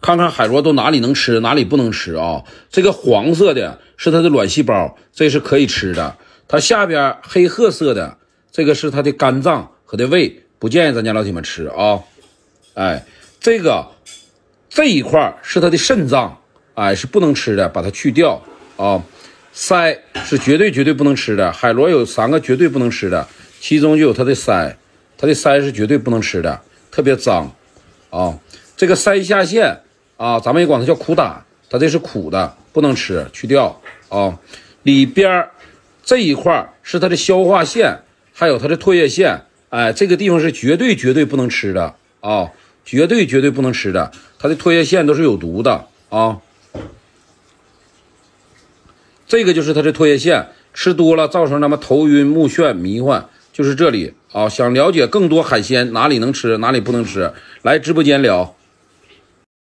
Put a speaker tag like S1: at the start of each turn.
S1: 看看海螺都哪里能吃，哪里不能吃啊？这个黄色的是它的卵细胞，这是可以吃的。它下边黑褐色的这个是它的肝脏和的胃，不建议咱家老铁们吃啊。哎，这个这一块是它的肾脏，哎，是不能吃的，把它去掉啊。鳃是绝对绝对不能吃的，海螺有三个绝对不能吃的，其中就有它的鳃，它的鳃是绝对不能吃的，特别脏啊。这个鳃下腺。啊，咱们也管它叫苦胆，它这是苦的，不能吃，去掉啊。里边这一块是它的消化腺，还有它的唾液腺，哎，这个地方是绝对绝对不能吃的啊，绝对绝对不能吃的，它的唾液腺都是有毒的啊。这个就是它的唾液腺，吃多了造成咱们头晕目眩迷幻，就是这里啊。想了解更多海鲜哪里能吃，哪里不能吃，来直播间聊。